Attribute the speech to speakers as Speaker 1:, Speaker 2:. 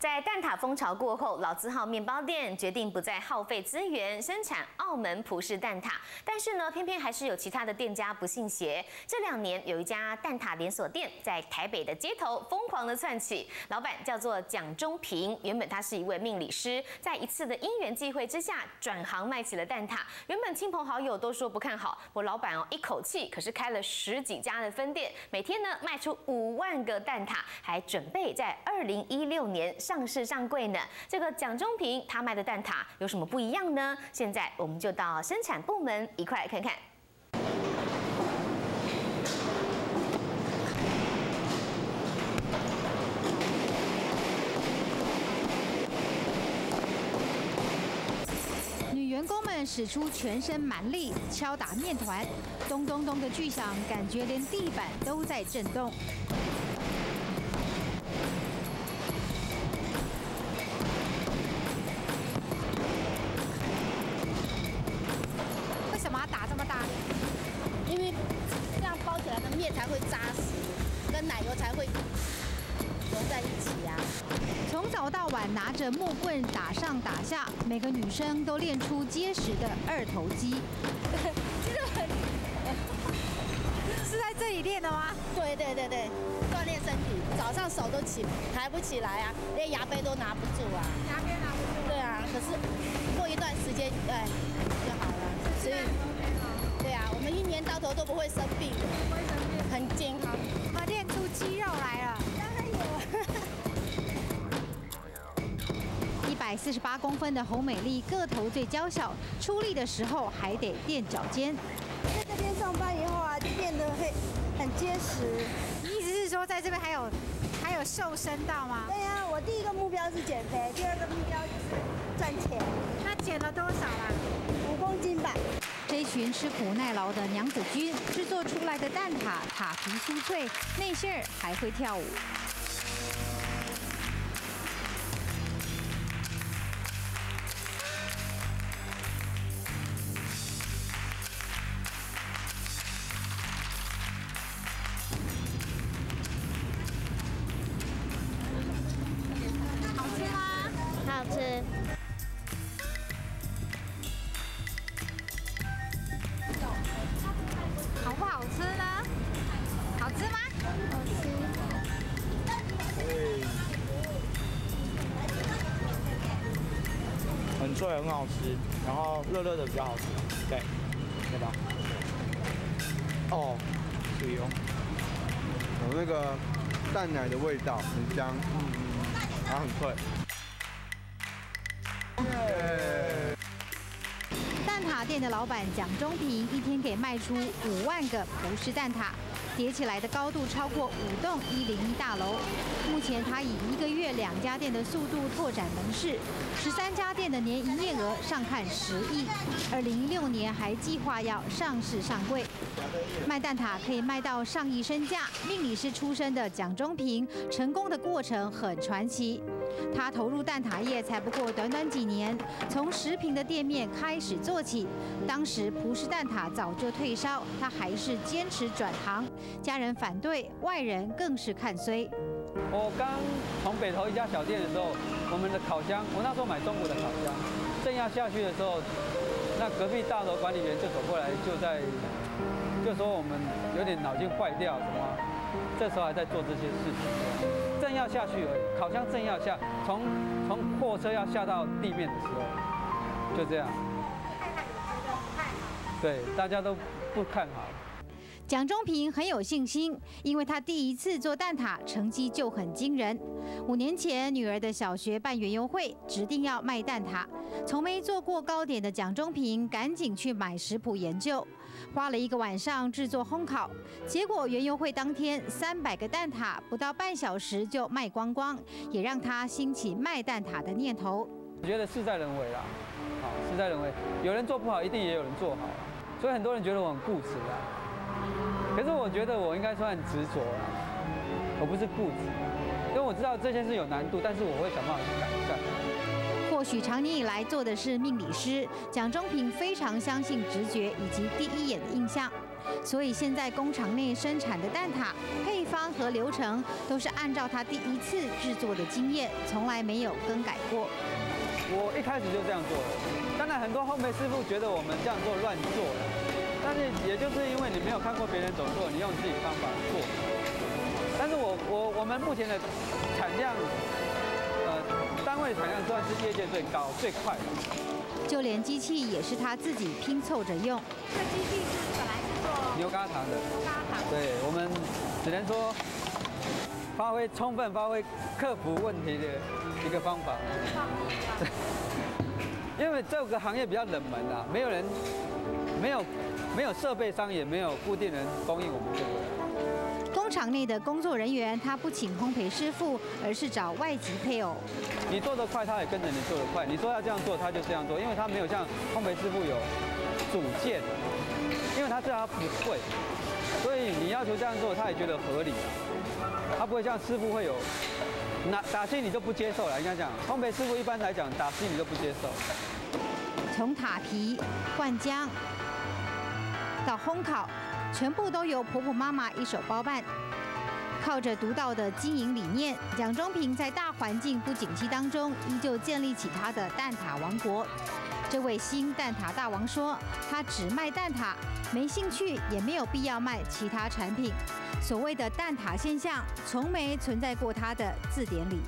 Speaker 1: 在蛋挞风潮过后，老字号面包店决定不再耗费资源生产澳门葡式蛋挞，但是呢，偏偏还是有其他的店家不信邪。这两年有一家蛋挞连锁店在台北的街头疯狂的窜起，老板叫做蒋中平，原本他是一位命理师，在一次的因缘际会之下转行卖起了蛋挞。原本亲朋好友都说不看好，我老板哦一口气可是开了十几家的分店，每天呢卖出五万个蛋挞，还准备在二零一六年。上市上柜呢？这个蒋中平他卖的蛋挞有什么不一样呢？现在我们就到生产部门一块来看看。
Speaker 2: 女员工们使出全身蛮力敲打面团，咚咚咚的巨响，感觉连地板都在震动。
Speaker 3: 在一起呀。
Speaker 2: 从早到晚拿着木棍打上打下，每个女生都练出结实的二头肌。
Speaker 3: 其实很，
Speaker 2: 是在这里练的吗？
Speaker 3: 对对对对，锻炼身体。早上手都起抬不起来啊，连牙杯都拿不住啊。
Speaker 2: 牙杯拿不住。
Speaker 3: 对啊，可是过一段时间，哎，就好了。所以，对啊，我们一年到头都不会生病。很
Speaker 2: 百四十八公分的侯美丽个头最娇小，出力的时候还得垫脚尖。
Speaker 4: 在这边上班以后啊，就变得很很结实。
Speaker 2: 你意思是说，在这边还有还有瘦身到吗？
Speaker 4: 对呀，我第一个目标是减肥，第二个目标就是赚钱。
Speaker 2: 那减了多少啦？
Speaker 4: 五公斤吧。
Speaker 2: 这群吃苦耐劳的娘子军制作出来的蛋挞，塔皮酥脆，内馅儿还会跳舞。
Speaker 1: 好不好吃呢？好吃嗎。
Speaker 5: 很脆，很好吃，然后热热的比较好吃，对，对吧？哦，是哦，
Speaker 6: 有那个蛋奶的味道，很香，嗯嗯，然后很脆。
Speaker 2: 店的老板蒋中平一天可以卖出五万个葡式蛋挞。叠起来的高度超过五栋一零一大楼。目前，他以一个月两家店的速度拓展门市，十三家店的年营业额上看十亿。二零一六年还计划要上市上柜。卖蛋挞可以卖到上亿身价，命理师出身的蒋中平，成功的过程很传奇。他投入蛋挞业才不过短短几年，从十平的店面开始做起。当时葡式蛋挞早就退烧，他还是坚持转行。家人反对，外人更是看衰。
Speaker 7: 我刚从北投一家小店的时候，我们的烤箱，我那时候买中国的烤箱，正要下去的时候，那隔壁大楼管理员就走过来，就在就说我们有点脑筋坏掉，什么？这时候还在做这些事情。正要下去而已，烤箱正要下，从从货车要下到地面的时候，就这样。对，大家都不看好。
Speaker 2: 蒋中平很有信心，因为他第一次做蛋挞，成绩就很惊人。五年前，女儿的小学办园游会，指定要卖蛋挞。从没做过糕点的蒋中平，赶紧去买食谱研究，花了一个晚上制作烘烤。结果园游会当天，三百个蛋挞不到半小时就卖光光，也让他兴起卖蛋挞的念头。
Speaker 7: 我觉得事在人为啦，好，事在人为，有人做不好，一定也有人做好，所以很多人觉得我很固执啊。可是我觉得我应该算执着了，我不是固执，因为我知道这件事有难度，但是我会想办法去改善。
Speaker 2: 或许长年以来做的是命理师，蒋中平非常相信直觉以及第一眼的印象。所以现在工厂内生产的蛋挞配方和流程都是按照他第一次制作的经验，从来没有更改过。
Speaker 7: 我一开始就这样做了，当然很多烘焙师傅觉得我们这样做乱做了，但是也就是因为你没有看过别人怎么做，你用自己方法做。但是我我我们目前的产量，呃，单位产量算是业界最高最快的。
Speaker 2: 就连机器也是他自己拼凑着用。
Speaker 8: 这机器是本来是做
Speaker 7: 牛轧糖的，
Speaker 8: 牛轧糖，
Speaker 7: 对我们只能说发挥充分发挥克服问题的一个方法。因为这个行业比较冷门啊，没有人没有没有设备商，也没有固定人供应我们这个。
Speaker 2: 工厂内的工作人员，他不请烘焙师傅，而是找外籍配偶。
Speaker 7: 你做得快，他也跟着你做得快。你说要这样做，他就这样做，因为他没有像烘焙师傅有主见，因为他知道他不会，所以你要求这样做，他也觉得合理。他不会像师傅会有那打心你就不接受了。应该讲，烘焙师傅一般来讲打心你都不接受。
Speaker 2: 从塔皮、灌浆到烘烤，全部都由婆婆妈妈一手包办。靠着独到的经营理念，蒋中平在大环境不景气当中，依旧建立起他的蛋挞王国。这位新蛋挞大王说，他只卖蛋挞，没兴趣，也没有必要卖其他产品。所谓的蛋挞现象，从没存在过他的字典里。